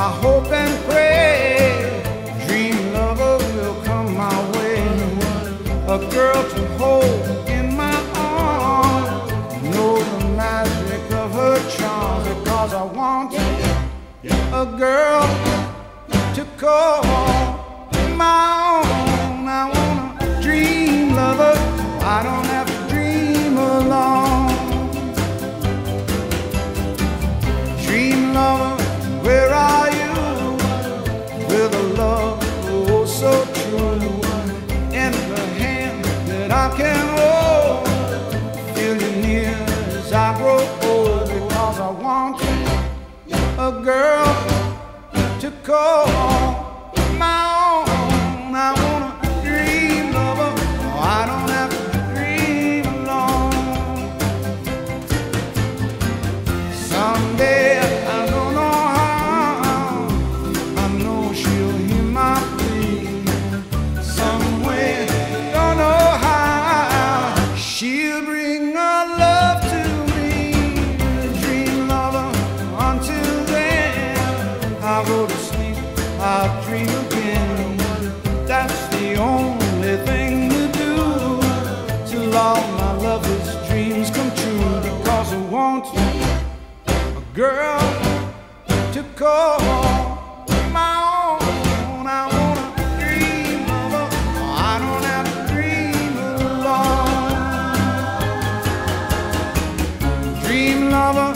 I hope and pray dream lover will come my way. A girl to hold in my arms, know the magic of her charm because I want a girl to call can hold, feel you near as I grow old because I want a girl to call I go to sleep. I'll dream again. That's the only thing to do till all my lover's dreams come true. Because I want a girl to call my own. I want a dream lover. I don't have to dream alone. Dream lover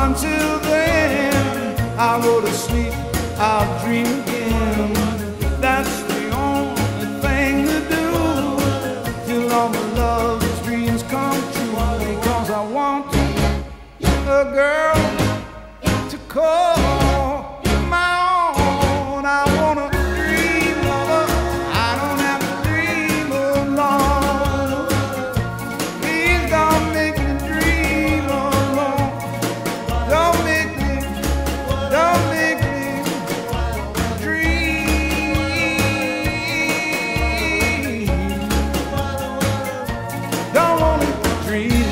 until then. I'll go to sleep of drinking. That's the only thing to do. Till all my love's dreams come true. Because I want a girl to call. dream.